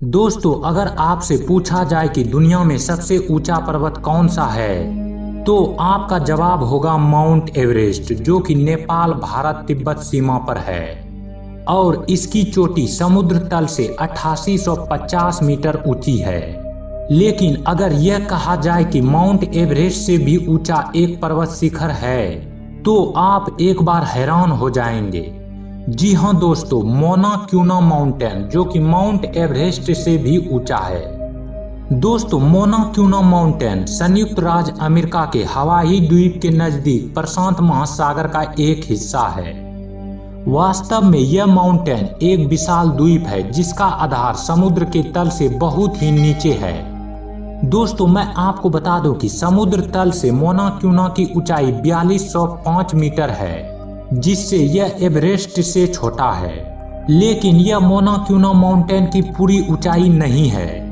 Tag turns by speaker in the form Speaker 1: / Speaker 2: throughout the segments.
Speaker 1: दोस्तों, अगर आपसे पूछा जाए कि दुनिया में सबसे ऊँचा पर्वत कौन सा है तो आपका जवाब होगा माउंट एवरेस्ट, जो कि नेपाल, भारत, तिब्बत सीमा पर है। और इसकी चोटी समुद्र तल से 8850 मीटर ऊँची है। लेकिन अगर यह कहा जाए कि माउंट एवरेस्ट से भी ऊँचा एक पर्वत शिखर है तो आप एक बार हैरान हो जाएँगे। जी हाँ दोस्तों, मोना क्यूना माउंटेन, जो कि माउंट एवरेस्ट से भी ऊँचा है। दोस्तों, मोना क्यूना माउंटेन, संयुक्त राज्य अमेरिका के हवाई द्वीप के नज़दीक प्रशांत महासागर का एक हिस्सा है। वास्तव में यह माउंटेन एक विशाल द्वीप है, जिसका आधार समुद्र के तल से बहुत ही नीचे है। दोस्तों, मैं आपको बता दूँ कि समुद्र तल से मोना क्यूना की ऊंचाई 4205 मीटर है। जिससे यह एवरेस्ट से छोटा है। लेकिन यह मोना क्यूना माउंटेन की पूरी ऊंचाई नहीं है।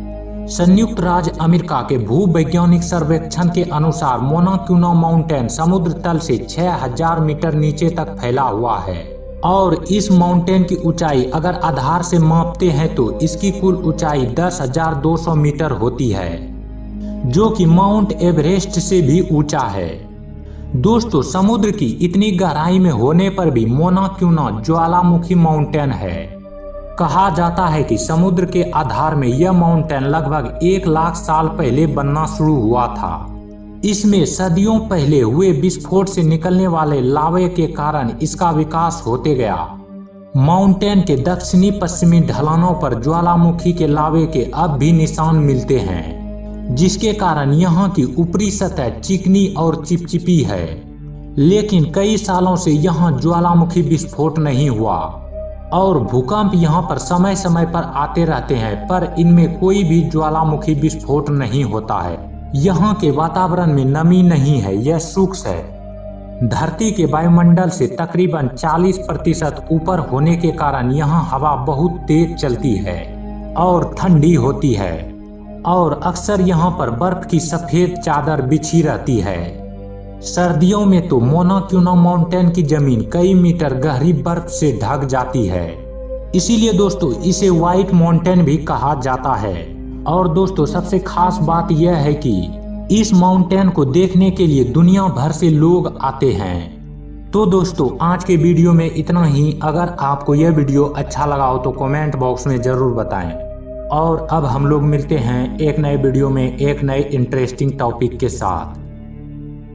Speaker 1: संयुक्त राज्य अमेरिका के भू वैज्ञानिक सर्वेक्षण के अनुसार मोना क्यूना माउंटेन समुद्र तल से 6000 मीटर नीचे तक फैला हुआ है। और इस माउंटेन की ऊंचाई अगर आधार से मापते हैं तो इसकी कुल ऊंचाई 10,200 मीटर होती है जो कि माउंट एवरेस्ट से भी ऊँचा है। दोस्तों, समुद्र की इतनी गहराई में होने पर भी मोना क्यूना ज्वालामुखी माउंटेन है। कहा जाता है कि समुद्र के आधार में यह माउंटेन लगभग एक लाख साल पहले बनना शुरू हुआ था। इसमें सदियों पहले हुए विस्फोट से निकलने वाले लावे के कारण इसका विकास होते गया। माउंटेन के दक्षिणी पश्चिमी ढलानों पर ज्वालामुखी के लावे के अब भी निशान मिलते हैं। जिसके कारण यहाँ की ऊपरी सतह चिकनी और चिपचिपी है। लेकिन कई सालों से यहाँ ज्वालामुखी विस्फोट नहीं हुआ और भूकंप यहाँ पर समय समय पर आते रहते हैं, पर इनमें कोई भी ज्वालामुखी विस्फोट नहीं होता है। यहाँ के वातावरण में नमी नहीं है, यह सूक्ष्म है। धरती के वायुमंडल से तकरीबन 40 प्रतिशत ऊपर होने के कारण यहाँ हवा बहुत तेज चलती है और ठंडी होती है। और अक्सर यहाँ पर बर्फ़ की सफ़ेद चादर बिछी रहती है। सर्दियों में तो मोनाक्यूना माउंटेन की ज़मीन कई मीटर गहरी बर्फ़ से ढक जाती है। इसीलिए दोस्तों, इसे व्हाइट माउंटेन भी कहा जाता है। और दोस्तों, सबसे खास बात यह है कि इस माउंटेन को देखने के लिए दुनिया भर से लोग आते हैं। तो दोस्तों, आज के वीडियो में इतना ही। अगर आपको यह वीडियो अच्छा लगा हो तो कमेंट बॉक्स में ज़रूर बताएँ। और अब हम लोग मिलते हैं एक नए वीडियो में एक नए इंटरेस्टिंग टॉपिक के साथ।